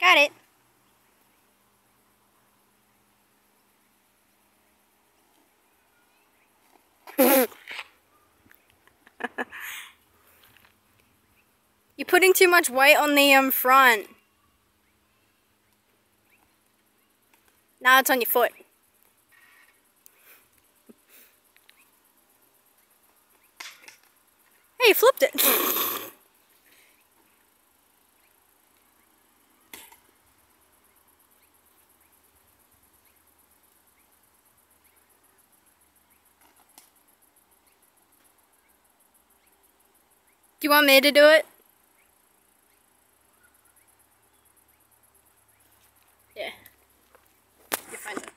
Got it. You're putting too much weight on the um, front. Now it's on your foot. Hey, you flipped it. Do you want me to do it? Yeah. You're fine with it.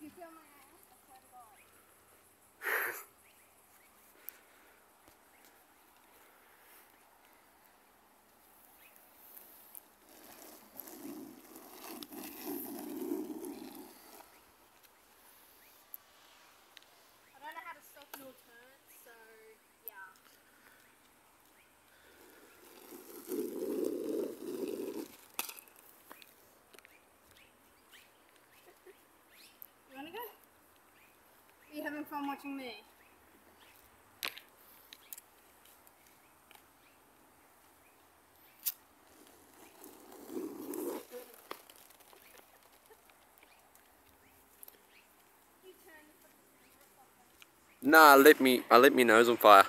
You feel my ass? I swear to God. I don't know how to stop nor turn, so yeah. You wanna go? Are you having fun watching me? You turn and put the camera up on. Nah, I lit me. I lit me nose on fire. Of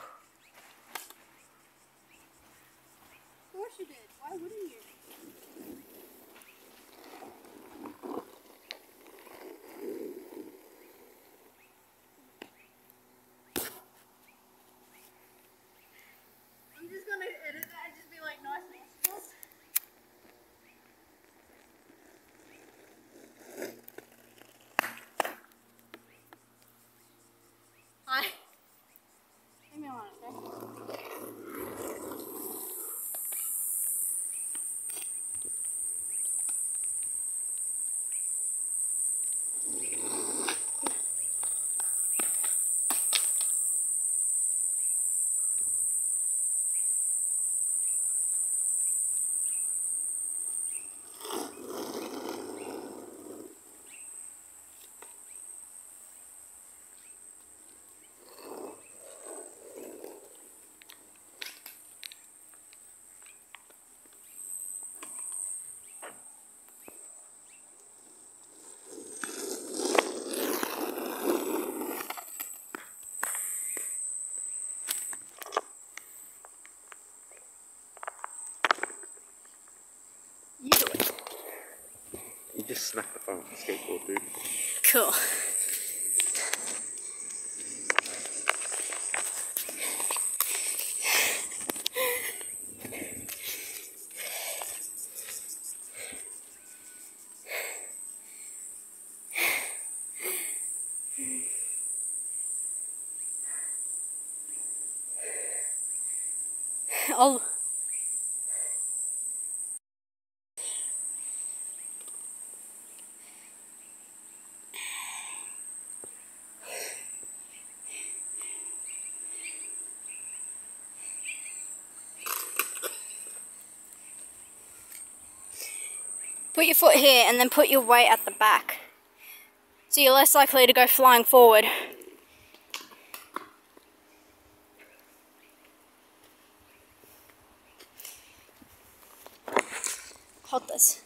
course you did. Why wouldn't you? You just smacked the phone with the skateboard, dude. Cool. I'll Put your foot here and then put your weight at the back. So you're less likely to go flying forward. Hold this.